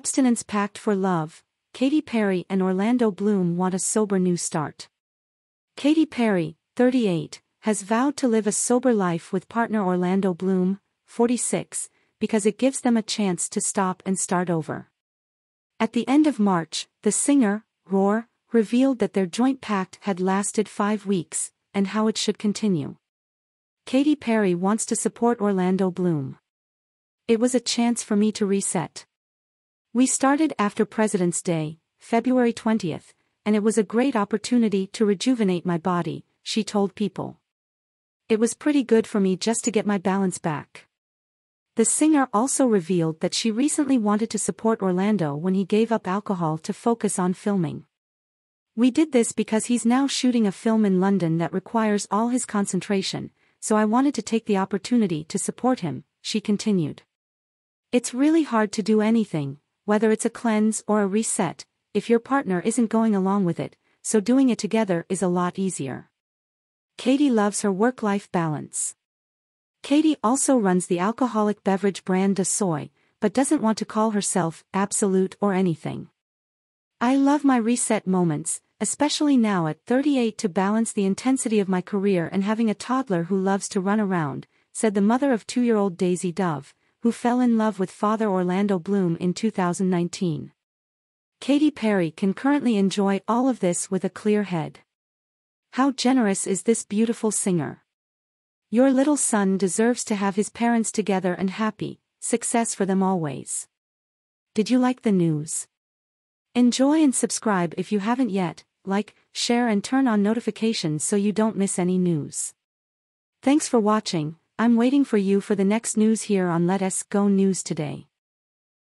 Abstinence Pact for Love, Katy Perry and Orlando Bloom want a sober new start. Katy Perry, 38, has vowed to live a sober life with partner Orlando Bloom, 46, because it gives them a chance to stop and start over. At the end of March, the singer, Roar, revealed that their joint pact had lasted five weeks, and how it should continue. Katy Perry wants to support Orlando Bloom. It was a chance for me to reset. We started after President's Day, February 20th, and it was a great opportunity to rejuvenate my body, she told People. It was pretty good for me just to get my balance back. The singer also revealed that she recently wanted to support Orlando when he gave up alcohol to focus on filming. We did this because he's now shooting a film in London that requires all his concentration, so I wanted to take the opportunity to support him, she continued. It's really hard to do anything, whether it's a cleanse or a reset, if your partner isn't going along with it, so doing it together is a lot easier. Katy loves her work-life balance. Katy also runs the alcoholic beverage brand De Soi, but doesn't want to call herself absolute or anything. I love my reset moments, especially now at 38 to balance the intensity of my career and having a toddler who loves to run around, said the mother of two-year-old Daisy Dove, who fell in love with father Orlando Bloom in 2019. Katy Perry can currently enjoy all of this with a clear head. How generous is this beautiful singer? Your little son deserves to have his parents together and happy, success for them always. Did you like the news? Enjoy and subscribe if you haven't yet, like, share and turn on notifications so you don't miss any news. Thanks for watching, I'm waiting for you for the next news here on Let Us Go News Today.